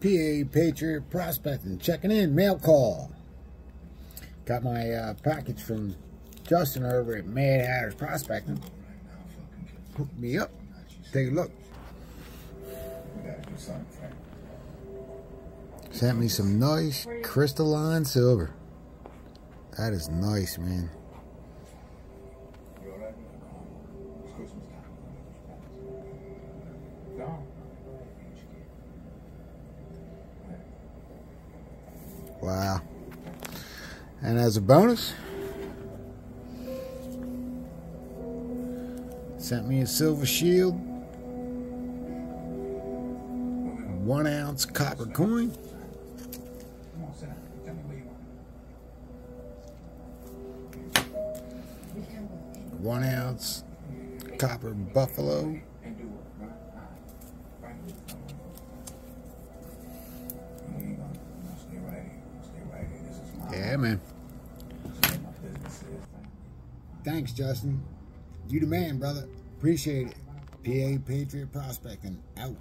PA Patriot Prospecting, checking in, mail call. Got my uh, package from Justin over at Mad Hatters Prospecting. Hooked me up. Take a look. Sent me some nice crystalline silver. That is nice, man. Wow. And as a bonus, sent me a silver shield, one ounce copper coin. One ounce copper buffalo. Yeah, man. Thanks, Justin. You the man, brother. Appreciate it. PA Patriot Prospecting out.